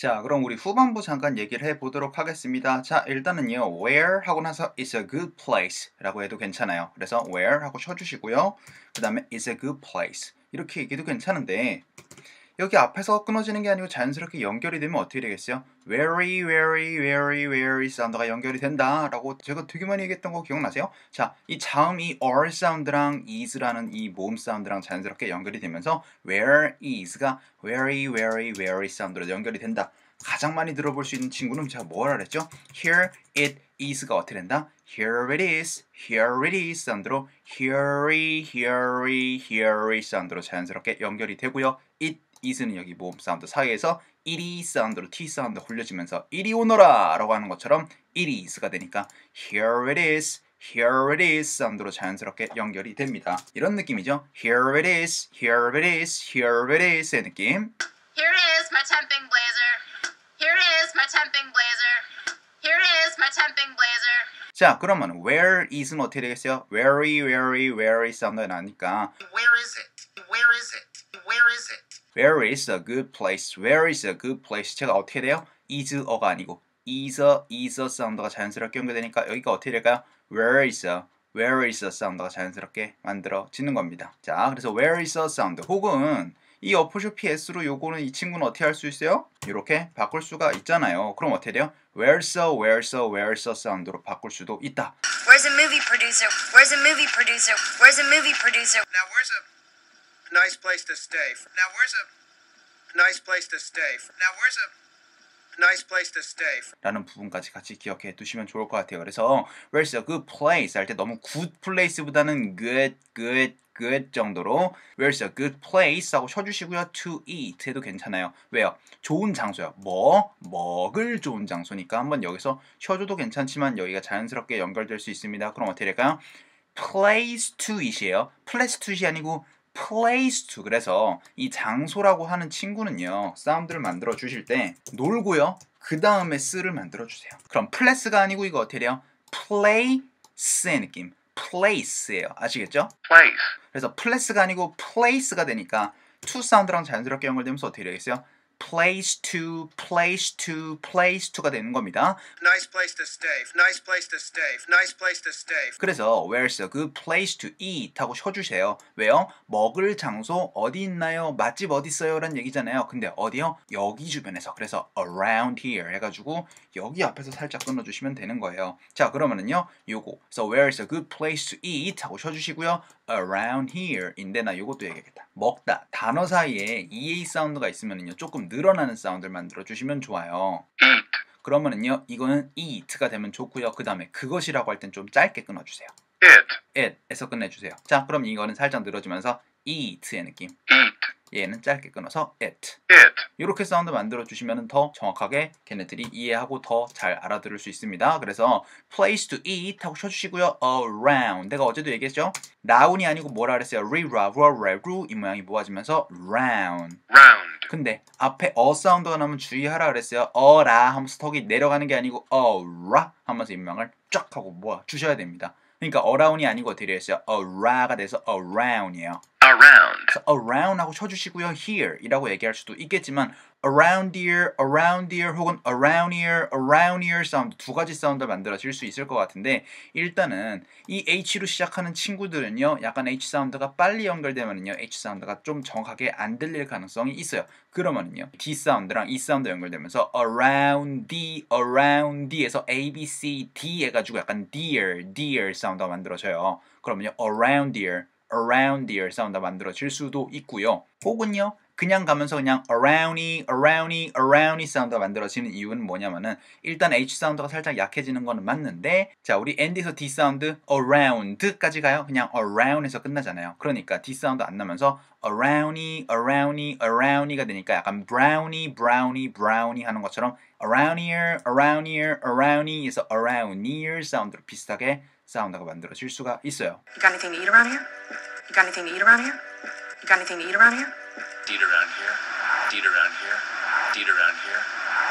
자, 그럼 우리 후반부 잠깐 얘기를 해보도록 하겠습니다. 자, 일단은요, where 하고 나서 is a good place 라고 해도 괜찮아요. 그래서 where 하고 쳐주시고요. 그 다음에 is a good place. 이렇게 얘기도 괜찮은데, 여기 앞에서 끊어지는 게 아니고 자연스럽게 연결이 되면 어떻게 되겠어요? very, very, very, very 사운드가 연결이 된다 라고 제가 되게 많이 얘기했던 거 기억나세요? 자, 이 자음 이 r 사운드랑 is라는 이 모음 사운드랑 자연스럽게 연결이 되면서 where is가 very, very, very 사운드로 연결이 된다. 가장 많이 들어볼 수 있는 친구는 제가 뭐라 그랬죠? Here it is가 어떻게 된다? Here it is, here it is 사운드로 here, here, here 사운드로 자연스럽게 연결이 되고요. Is는 여기 모음 사운드 사이에서 이리 사운드로 t 사운드 흘려지면서 이리 오너라 라고 하는 것처럼 it is가 되니까 here it is here it is 사운드로 자연스럽게 연결이 됩니다. 이런 느낌이죠. here it is, here it is, here it is의 느낌. Here it is, my temping blazer. Here it is, my temping blazer. Here it is, my temping blazer. 자 그러면 where is는 어떻게 되겠어요? very, very, very 사운드가 나니까 Where is it? Where is it? Where is it? Where is a good place? Where is a good place? 제가 어떻게 돼요? is a가 아니고 is a, is a 사운드가 자연스럽게 연결되니까 여기가 어떻게 될까요? Where is a, where is a 사운드가 자연스럽게 만들어지는 겁니다. 자, 그래서 where is a 사운드 혹은 이 어포쇼피 s로 요거는 이 친구는 어떻게 할 수 있어요? 이렇게 바꿀 수가 있잖아요. 그럼 어떻게 돼요? Where's a, where's a, where's a 사운드로 바꿀 수도 있다. Where's a movie producer? Where's a movie producer? Where's a movie producer? Now, where's a nice place to stay? Now, where's a nice place to stay? Now, where's a nice place to stay? 라는 부분까지 같이 기억해 두시면 좋을 것 같아요. 그래서 where's a good place 할 때 너무 good place보다는 good, good, good 정도로 where's a good place 하고 쳐주시고요. to eat 해도 괜찮아요. 왜요? 좋은 장소요. 뭐? 먹을 좋은 장소니까 한번 여기서 쉬어줘도 괜찮지만 여기가 자연스럽게 연결될 수 있습니다. 그럼 어떻게 될까요? place to eat이에요. place to eat이 아니고 place to. 그래서 이 장소라고 하는 친구는요 사운드를 만들어 주실 때 놀고요 그 다음에 쓰를 만들어 주세요. 그럼 플레스가 아니고 이거 어떻게 돼요? Place의 느낌. Place예요. 아시겠죠? Place. 그래서 플레스가 아니고 place가 되니까 to 사운드랑 자연스럽게 연결되면서 어떻게 되겠어요 place to place to place to가 되는 겁니다 Nice place to stay. Nice place to stay. Nice place to stay. 그래서 where's a good place to eat 하고 쳐주세요. 왜요? 먹을 장소 어디 있나요? 맛집 어디 있어요? 라는 얘기잖아요. 근데 어디요? 여기 주변에서. 그래서 around here 해가지고 여기 앞에서 살짝 끊어주시면 되는 거예요. 자 그러면은요. 요거. So where's a good place to eat 하고 쳐주시고요. around here 인데 나 요것도 얘기하겠다. 먹다. 단어 사이에 EA 사운드가 있으면은요. 조금 늘어나는 사운드를 만들어 주시면 좋아요. Eat. 그러면은요. 이거는 eat가 되면 좋고요. 그 다음에 그것이라고 할 땐 좀 짧게 끊어주세요. It. it에서 끝내주세요. 자, 그럼 이거는 살짝 늘어지면서 eat의 느낌. Eat. 얘는 짧게 끊어서 it. It. 이렇게 사운드 만들어 주시면 더 정확하게 걔네들이 이해하고 더 잘 알아들을 수 있습니다. 그래서 place to eat 하고 쳐주시고요. around. 내가 어제도 얘기했죠? round이 아니고 뭐라 그랬어요? re-ra, ra, ru 이 모양이 모아지면서 round. Round. 근데 앞에 어 사운드가 나면 주의하라 그랬어요. 어라 하면서 턱이 내려가는 게 아니고 어라 하면서 인명을 쫙 하고 모아 주셔야 됩니다. 그러니까 around이 아니고 어떻게 했어요? a라가 돼서 around이에요. Around. around 하고 쳐주시고요. here 이라고 얘기할 수도 있겠지만 around here, around here 혹은 around here, around here 사운드 두 가지 사운드를 만들어질 수 있을 것 같은데 일단은 이 H로 시작하는 친구들은요 약간 H 사운드가 빨리 연결되면은요 H 사운드가 좀 정확하게 안 들릴 가능성이 있어요. 그러면은요 D 사운드랑 E 사운드 연결되면서 around D, around D에서 A, B, C, D 해가지고 약간 dear, dear 사운드가 만들어져요. 그러면요 around here around here 사운드 만들어질 수도 있고요. 혹은요. 그냥 가면서 그냥 aroundy, aroundy, aroundy 사운드가 만들어지는 이유는 뭐냐면은 일단 H 사운드가 살짝 약해지는 거는 맞는데 자 우리 Nd에서 D 사운드 around까지 가요. 그냥 around에서 끝나잖아요. 그러니까 D 사운드 안 나면서 aroundy, aroundy, aroundy가 되니까 약간 brownie, brownie, brownie 하는 것처럼 around here, around here, around here에서 around near 사운드로 비슷하게 사운드가 만들어질 수가 있어요. You got anything to eat around here? You got anything to eat around here? You got anything to eat around here? Eat around here. Eat around here. Eat around here.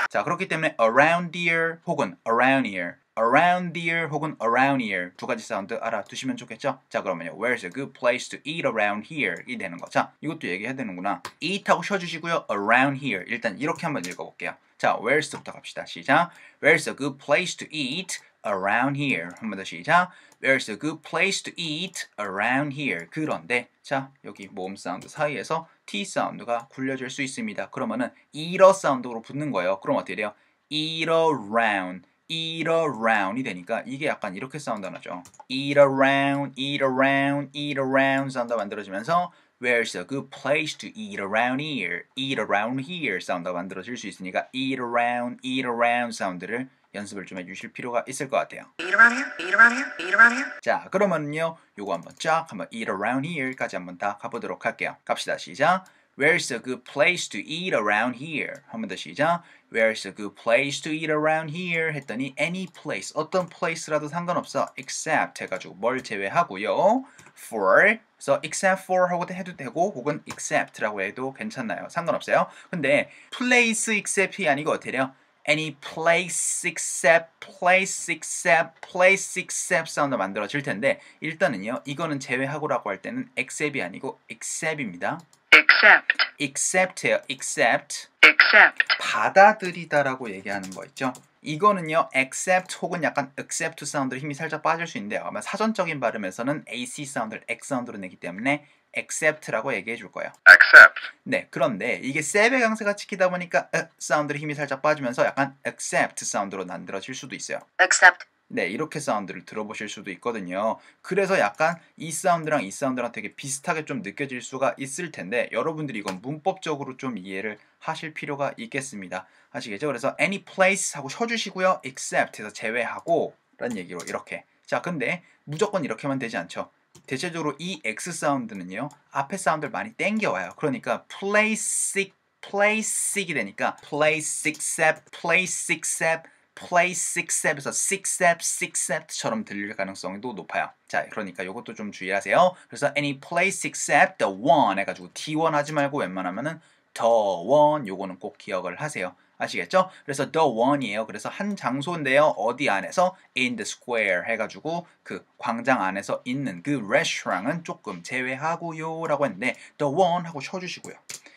자 그렇기 때문에 around here 혹은 around here, around here 혹은 around here 두 가지 사운드 알아두시면 좋겠죠? 자 그러면요 Where's a good place to eat around here 이 되는 거. 자 이것도 얘기해야 되는구나. eat 하고 쉬어주시고요. around here 일단 이렇게 한번 읽어볼게요. 자 where's부터 갑시다. 시작. Where's a good place to eat around here 한 번 더 시작. Where's a good place to eat around here 그런데 자 여기 모음 사운드 사이에서 T 사운드가 굴려질 수 있습니다. 그러면은 eat 사운드로 붙는 거예요. 그럼 어떻게 돼요? eat around eat around이 되니까 이게 약간 이렇게 사운드 나죠. eat around, eat around, eat around 사운드 만들어지면서 Where's a good place to eat around here? Eat around here 사운드가 만들어질 수 있으니까 eat around, eat around 사운드를 연습을 좀 해주실 필요가 있을 것 같아요. Eat around here, eat around here, eat around here. 자, 그러면요, 요거 한번 쫙 한번 eat around here까지 한번 다 가보도록 할게요. 갑시다, 시작. Where's a good place to eat around here? 한번 더 시작. Where's a good place to eat around here? 했더니 any place, 어떤 place라도 상관없어. except 해가지고 뭘 제외하고요. for, 그래서 except for 하고 해도 되고 혹은 except라고 해도 괜찮나요? 상관없어요. 근데 place except이 아니고 어떻게 돼요? Any place except place except place except 사운드 만들어질 텐데 일단은요 이거는 제외하고라고 할 때는 except이 아니고 except입니다. Except, except예요. except except, 받아들이다라고 얘기하는 거 있죠. 이거는요 accept 혹은 약간 accept 사운드로 힘이 살짝 빠질 수 있는데요. 아마 사전적인 발음에서는 ac 사운드를 x 사운드로 내기 때문에 accept라고 얘기해 줄 거예요. Accept. 네, 그런데 이게 셉의 강세가 찍히다 보니까 으, 사운드로 힘이 살짝 빠지면서 약간 accept 사운드로 만들어질 수도 있어요. except, 네, 이렇게 사운드를 들어보실 수도 있거든요. 그래서 약간 이 사운드랑 이 사운드랑 되게 비슷하게 좀 느껴질 수가 있을 텐데 여러분들이 이건 문법적으로 좀 이해를 하실 필요가 있겠습니다. 아시겠죠? 그래서 any place 하고 쉬어주시고요. except 해서 제외하고 라는 얘기로 이렇게. 자, 근데 무조건 이렇게만 되지 않죠. 대체적으로 이 X 사운드는요. 앞에 사운드를 많이 땡겨와요. 그러니까 place, place이 되니까 place, except, place, except place except에서 except, except처럼 들릴 가능성도 높아요. 자, 그러니까 이것도 좀 주의하세요. 그래서 any place except the one 해가지고 t1 하지 말고 웬만하면은 the one 요거는 꼭 기억을 하세요. 아시겠죠? 그래서 the one이에요. 그래서 한 장소인데요. 어디 안에서 in the square 해가지고 그 광장 안에서 있는 그 restaurant은 조금 제외하고요라고 했는데 the one 하고 쳐주시고요.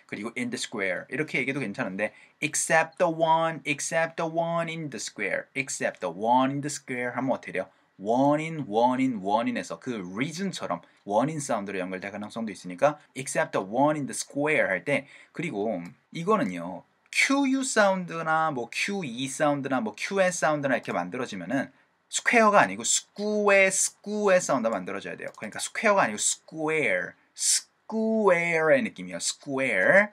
그리고 in the square 이렇게 얘기해도 괜찮은데 except the one, except the one in the square, except the one in the square 하면 어떻게 돼요? one in, one in, one in에서 그 reason처럼 in 사운드로 연결될 가능성도 있으니까 except the one in the square 할 때 그리고 이거는요 QU 사운드나 뭐 QE 사운드나 뭐 QS 사운드나 이렇게 만들어지면은 스퀘어가 아니고 스쿠에 스쿠에 사운드가 만들어져야 돼요. 그러니까 스퀘어가 아니고 스퀘어 스퀘어의 느낌이에요. 스퀘어. square,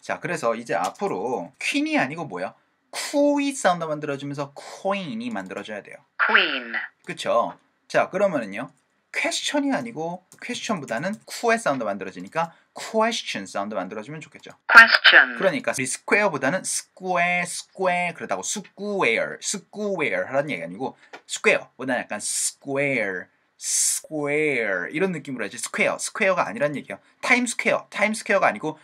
자, 그래서 이제 앞으로 퀸이 아니고 뭐야? 쿠이 사운드 만들어주면서 쿠인이 만들어져야 돼요. queen, 그쵸? 자, 그러면은요. 퀘스천이 아니고 퀘스천보다는 쿠의 사운드 만들어지니까 question 사운드 만들어주면 좋겠죠. question, 그러니까 이 스퀘어보다는 스퀘어 스퀘어 그러다고 스퀘어 스퀘어 하라는 얘기 아니고 스퀘어보다는 약간 스퀘어 스퀘어 이런 느낌으로 해야지 스퀘어 스퀘어가 아니란 얘기예요. 타임 스퀘어 타임 스퀘어가 아니고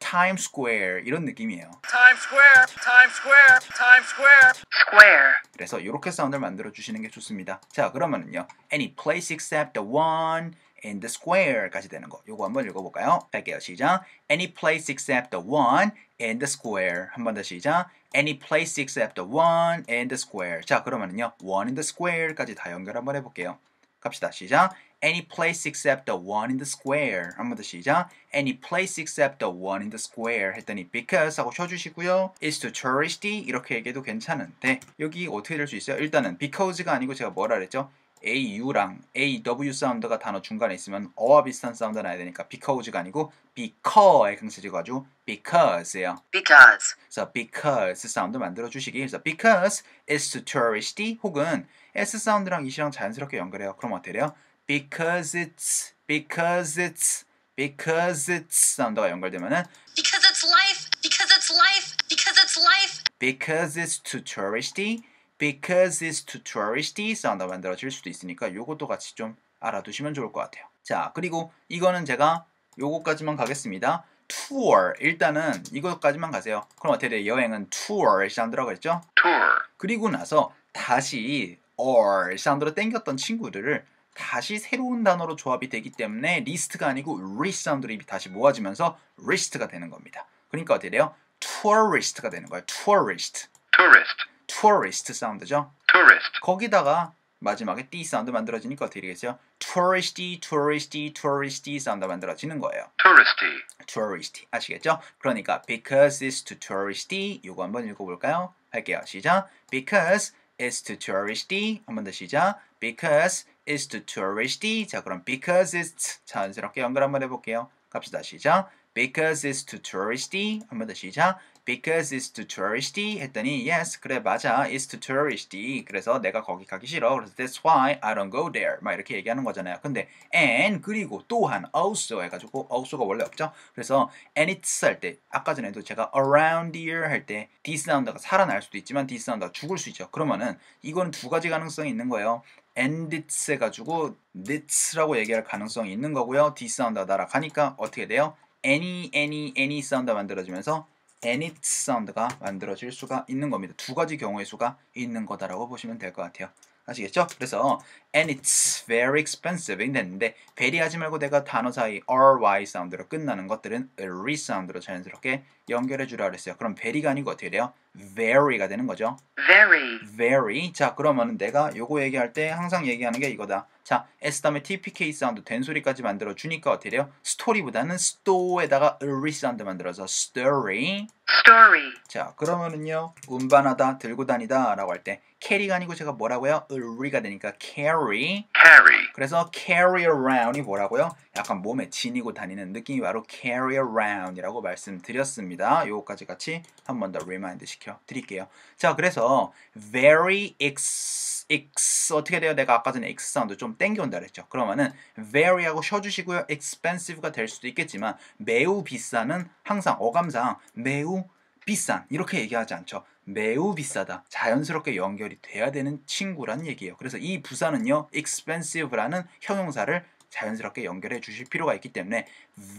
타임 스퀘어 타임 스퀘어 이런 느낌이에요. Times Square. Times Square. Times Square. square, 그래서 이렇게 사운드를 만들어 주시는 게 좋습니다. 자, 그러면은요. Any place except the one in the square까지 되는 거. 요거 한번 읽어 볼까요? 할게요. 시작. Any place except the one in the square. 한 번 더 시작. Any place except the one in the square. 자, 그러면은요. one in the square까지 다 연결 한번 해 볼게요. 갑시다. 시작. Any place except the one in the square. 한 번 더 시작. Any place except the one in the square. 했더니 because 하고 쉬어주시고요. It's too touristy. 이렇게 얘기해도 괜찮은데 여기 어떻게 될 수 있어요? 일단은 because가 아니고 제가 뭐라 그랬죠? AU랑 AW 사운드가 단어 중간에 있으면 어와 비슷한 사운드 나야 되니까 because가 아니고 because의 강세 줘가지고 because예요. because, 그래서 because 사운드 만들어 주시기. 그래서 because it's too touristy 혹은 s 사운드랑 이시랑 자연스럽게 연결해요. 그럼 어떻게 돼요? Because it's because it's because it's 사운드가 연결되면은 because it's life, because it's life, because it's life, because it's too touristy because it's too touristy 사운드가 만들어질 수도 있으니까 요것도 같이 좀 알아두시면 좋을 것 같아요. 자 그리고 이거는 제가 요거까지만 가겠습니다. tour 일단은 이것까지만 가세요. 그럼 어떻게 돼요? 여행은 tour 사운드라고 했죠? tour, 그리고 나서 다시 or 사운드로 땡겼던 친구들을 다시 새로운 단어로 조합이 되기 때문에 리스트가 아니고 리 사운드로 입이 다시 모아지면서 리스트가 되는 겁니다. 그러니까 어떻게 돼요? tourist가 되는 거예요. tourist. tourist, tourist 사운드죠. tourist, 거기다가 마지막에 D 사운드 만들어지니까 어떻게 되겠어요? touristy, touristy, touristy 사운드 만들어지는 거예요. touristy, touristy 아시겠죠? 그러니까 because it's too touristy 이거 한번 읽어볼까요? 할게요. 시작. Because it's too touristy 한번 더 시작. Because it's too touristy 자 그럼 because it's 자연스럽게 연결 한번 해볼게요. 갑시다. 시작. Because it's too touristy 한번 더 시작. Because it's too touristy? 했더니 yes 그래 맞아. It's too touristy. 그래서 내가 거기 가기 싫어. 그래서 that's why I don't go there. 막 이렇게 얘기하는 거잖아요. 근데 and 그리고 또한 also 해가지고 also가 원래 없죠? 그래서 and it's 할 때 아까 전에도 제가 around here 할 때 D 사운드가 살아날 수도 있지만 D 사운드가 죽을 수 있죠. 그러면은 이거는 두 가지 가능성이 있는 거예요. and it's 해가지고 this라고 얘기할 가능성이 있는 거고요. D 사운드가 날아가니까 어떻게 돼요? any any any 사운드 만들어지면서 it 사운드가 만들어질 수가 있는 겁니다. 두 가지 경우의 수가 있는 거다라고 보시면 될 것 같아요. 아시겠죠? 그래서 and it's very expensive 됐는데 베리하지 말고 내가 단어 사이 ry 사운드로 끝나는 것들은 ry 사운드로 자연스럽게 연결해 주라 그랬어요. 그럼 very가 아니고 어떻게 돼요? very가 되는 거죠. very, very. 자, 그러면은 내가 요거 얘기할 때 항상 얘기하는 게 이거다. 자, S 다음에 TPK 사운드 된 소리까지 만들어 주니까 어떻게 돼요? 스토리보다는 sto에다가 ry 사운드 만들어서 story. story, 자, 그러면은요. 운반하다, 들고 다니다라고 할 때 캐리가 아니고 제가 뭐라고요? ry가 되니까 carry. Carry, 그래서 carry around이 뭐라고요? 약간 몸에 지니고 다니는 느낌이 바로 carry around이라고 말씀드렸습니다. 요거까지 같이 한 번더 remind 시켜 드릴게요. 자, 그래서 very ex X 어떻게 돼요? 내가 아까 전에 X 사운드 좀 땡겨온다 그랬죠. 그러면은 very하고 쉬어주시고요. expensive가 될 수도 있겠지만 매우 비싸는 항상 어감상 매우 비싼 이렇게 얘기하지 않죠. 매우 비싸다. 자연스럽게 연결이 돼야 되는 친구란 얘기예요. 그래서 이 부사는요, expensive라는 형용사를 자연스럽게 연결해 주실 필요가 있기 때문에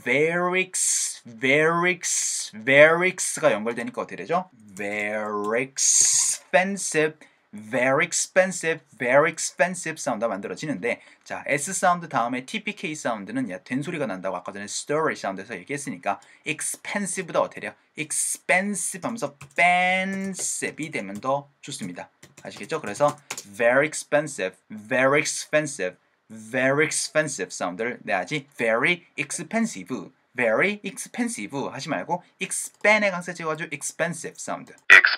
very, ex- very, ex- very ex가 연결되니까 어떻게 되죠? very expensive, very expensive, very expensive 사운드가 만들어지는데 자 S 사운드 다음에 TPK 사운드는 야, 된 소리가 난다고 아까 전에 story 사운드에서 얘기했으니까 expensive보다 돼요? expensive 하면서 expensive이 되면 더 좋습니다. 아시겠죠? 그래서 very expensive, very expensive, very expensive 사운드를 내야지 very expensive, very expensive 하지 말고 expand에 강세 찍어가지고 expensive 사운드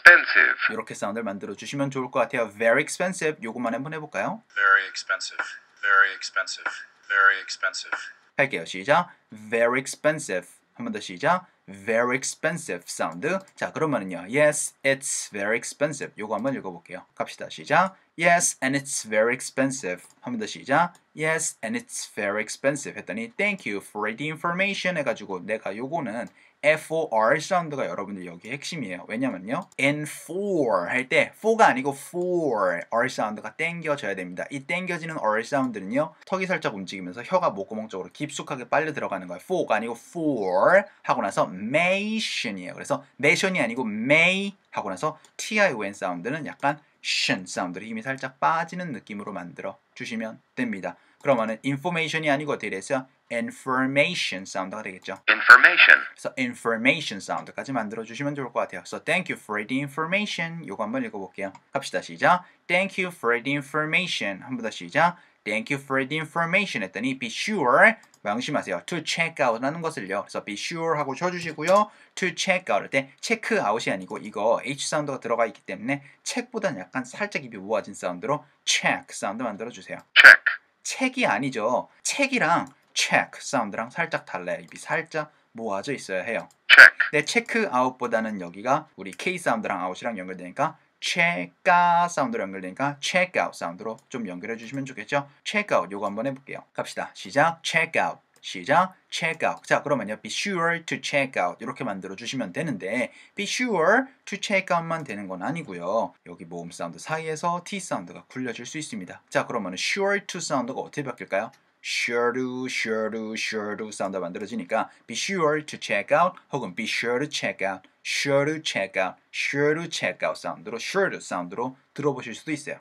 expensive, 이렇게 사운드를 만들어 주시면 좋을 것 같아요. very expensive 요것만 한번 해볼까요? Very expensive. Very expensive. Very expensive. 할게요. 시작. very expensive. 한 번 더 시작. very expensive 사운드. 자, 그러면은요. yes, it's very expensive. 요거 한번 읽어볼게요. 갑시다. 시작. yes, and it's very expensive. 한 번 더 시작. yes, and it's very expensive. 했더니 thank you for the information 해가지고 내가 요거는 FOR 사운드가 여러분들 여기 핵심이에요. 왜냐면요. and for 할때 for가 아니고 for R 사운드가 땡겨져야 됩니다. 이 땡겨지는 R 사운드는요. 턱이 살짝 움직이면서 혀가 목구멍 쪽으로 깊숙하게 빨려 들어가는 거예요. for가 아니고 for 하고 나서 mation이에요. 그래서 mation이 아니고 may 하고 나서 TION 사운드는 약간 션 사운드로 힘이 살짝 빠지는 느낌으로 만들어 주시면 됩니다. 그러면은 information이 아니고 어떻게 됐어요? Information 사운드가 되겠죠. information, 그래서 information 사운드까지 만들어 주시면 좋을 것 같아요. 그래서 thank you for the information. 요거 한번 읽어 볼게요. 갑시다. 시작. Thank you for the information. 한 번 더 시작. Thank you for the information 했더니 be sure 명심하세요. to check out라는 것을요. 그래서 be sure 하고 쉬어주시고요. to check out 할때 체크 아웃이 아니고 이거 H 사운드가 들어가 있기 때문에 책보다는 약간 살짝 입이 모아진 사운드로 check 사운드 만들어 주세요. check, 책이 아니죠. 책이랑 check 사운드랑 살짝 달라요. 입이 살짝 모아져 있어야 해요. check, 근데 체크 아웃보다는 여기가 우리 K 사운드랑 아웃이랑 연결되니까 check out 사운드로 연결되니까 check out 사운드로 좀 연결해 주시면 좋겠죠. check out 요거 한번 해볼게요. 갑시다. 시작. check out. 시작. check out. 자, 그러면요. be sure to check out. 이렇게 만들어 주시면 되는데 be sure to check out만 되는 건 아니고요. 여기 모음 사운드 사이에서 T 사운드가 굴려질 수 있습니다. 자, 그러면 sure to 사운드가 어떻게 바뀔까요? Sure to, sure to, sure to 사운드 만들어지니까 be sure to check out 혹은 be sure to check out, sure to check out, sure to check out 사운드로 sure to 사운드로 들어보실 수도 있어요.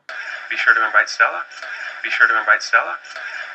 Be sure to invite Stella. Be sure to invite Stella.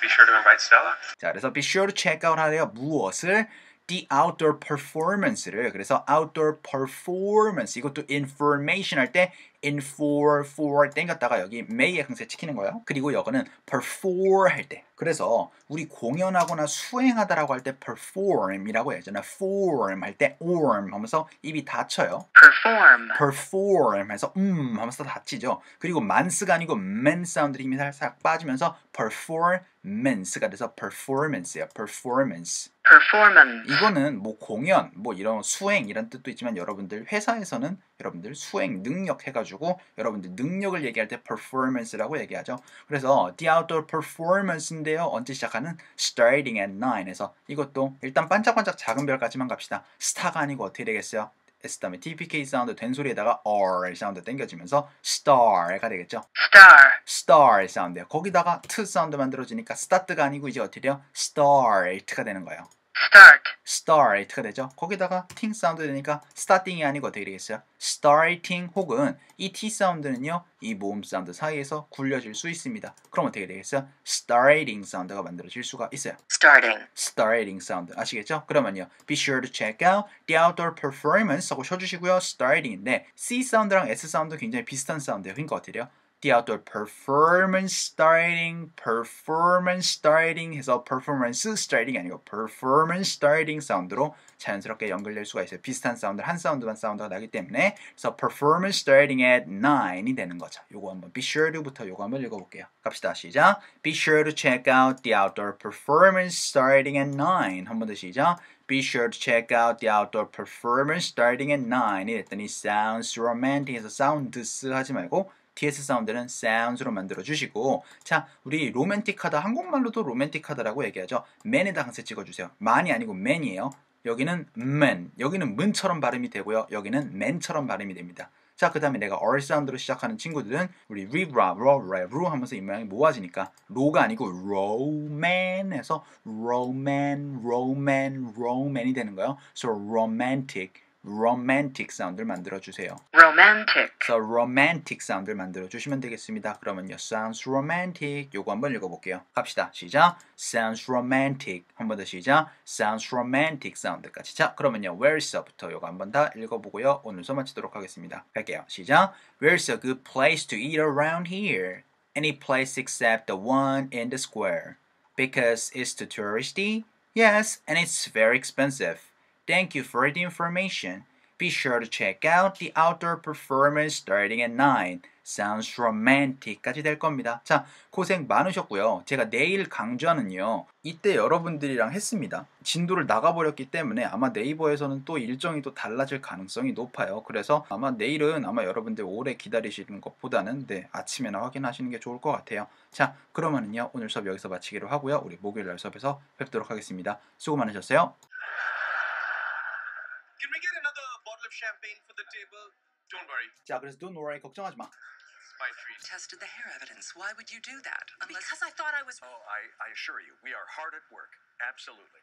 Be sure to invite Stella. 자, 그래서 be sure to check out 하래요. 무엇을? The outdoor performance를 그래서 outdoor performance 이것도 information 할 때 infor for 땡겼다가 여기 may에 흥세 치키는 거예요. 그리고 이거는 perform 할 때. 그래서 우리 공연하거나 수행하다라고 할 때 perform이라고 해야잖아. form 할 때 orm 하면서 입이 닫혀요. perform, perform 해서 음 하면서 닫히죠. 그리고 man스가 아니고 man 사운드 힘이 살짝 빠지면서 performance가 돼서 performance예요. performance. performance, 이거는 뭐 공연, 뭐 이런 수행 이런 뜻도 있지만 여러분들 회사에서는 여러분들 수행 능력 해가지고 여러분들 능력을 얘기할 때 performance라고 얘기하죠. 그래서 the outdoor performance인데요. 언제 시작하는 starting at 9에서 이것도 일단 반짝반짝 작은 별까지만 갑시다. 스타가 아니고 어떻게 되겠어요? S 다음에 TPK 사운드 된 소리에다가 R 사운드 땡겨지면서 star가 되겠죠. star, star 사운드예요. 거기다가 t 사운드 만들어지니까 start가 아니고 이제 어떻게 돼요? start가 되는 거예요. Start, start가 되죠. 거기다가 ting 사운드 되니까 starting이 아니고 어떻게 되겠어요? starting 혹은 이 t 사운드는요. 이 모음 사운드 사이에서 굴려질 수 있습니다. 그럼 어떻게 되겠어요? starting 사운드가 만들어질 수가 있어요. starting, starting 사운드 아시겠죠? 그러면요. be sure to check out the outdoor performance 하고 쳐주시고요. starting인데 c 사운드랑 s 사운드 굉장히 비슷한 사운드예요. 그러니까 어떻게 돼요? The outdoor performance starting, performance starting 해서 performance starting 아니고 performance starting 사운드로 자연스럽게 연결될 수가 있어요. 비슷한 사운드, 한 사운드만 사운드가 나기 때문에 그래서 performance starting at 9이 되는 거죠. 요거 한번 be sure to부터 요거 한번 읽어볼게요. 갑시다. 시작. Be sure to check out the outdoor performance starting at 9. 한번 더 시작. Be sure to check out the outdoor performance starting at 9이 됐더니 sounds romantic 해서 sounds 하지 말고 TS 사운드는 sounds로 만들어 주시고 자 우리 로맨틱하다 한국말로도 로맨틱하다라고 얘기하죠. Man에다 항상 찍어주세요. 만이 아니고 man이에요. 여기는 man 여기는 문처럼 발음이 되고요. 여기는 man처럼 발음이 됩니다. 자 그 다음에 내가 R 사운드로 시작하는 친구들은 우리 리브라 로레 루 하면서 이 모양이 모아지니까 로가 아니고 roman에서 roman roman roman이 되는 거예요. So romantic romantic 사운드를 만들어 주세요 romantic, 그래서 romantic 사운드를 만들어 주시면 되겠습니다. 그러면요, sounds romantic 요거 한번 읽어 볼게요. 갑시다. 시작. sounds romantic 한 번 더 시작. sounds romantic 사운드까지. 자, 그러면요, where's부터 요거 한번 다 읽어 보고요. 오늘 수 마치도록 하겠습니다. 갈게요. 시작. Where's a good place to eat around here? Any place except the one in the square. Because it's too touristy? Yes, and it's very expensive. Thank you for the information. Be sure to check out the outdoor performance starting at 9. Sounds romantic까지 될 겁니다. 자, 고생 많으셨고요. 제가 내일 강좌는요. 이때 여러분들이랑 했습니다. 진도를 나가버렸기 때문에 아마 네이버에서는 또 일정이 또 달라질 가능성이 높아요. 그래서 아마 내일은 아마 여러분들 오래 기다리시는 것보다는 네, 아침에나 확인하시는 게 좋을 것 같아요. 자, 그러면은요. 오늘 수업 여기서 마치기로 하고요. 우리 목요일 날 수업에서 뵙도록 하겠습니다. 수고 많으셨어요. Can we get another bottle of champagne for the table? Don't worry, 자, 그래서 don't worry 걱정하지 마. it's my treat. tested the hair evidence. Why would you do that? Unless Because I thought I was. Oh, I, I assure you, we are hard at work. Absolutely.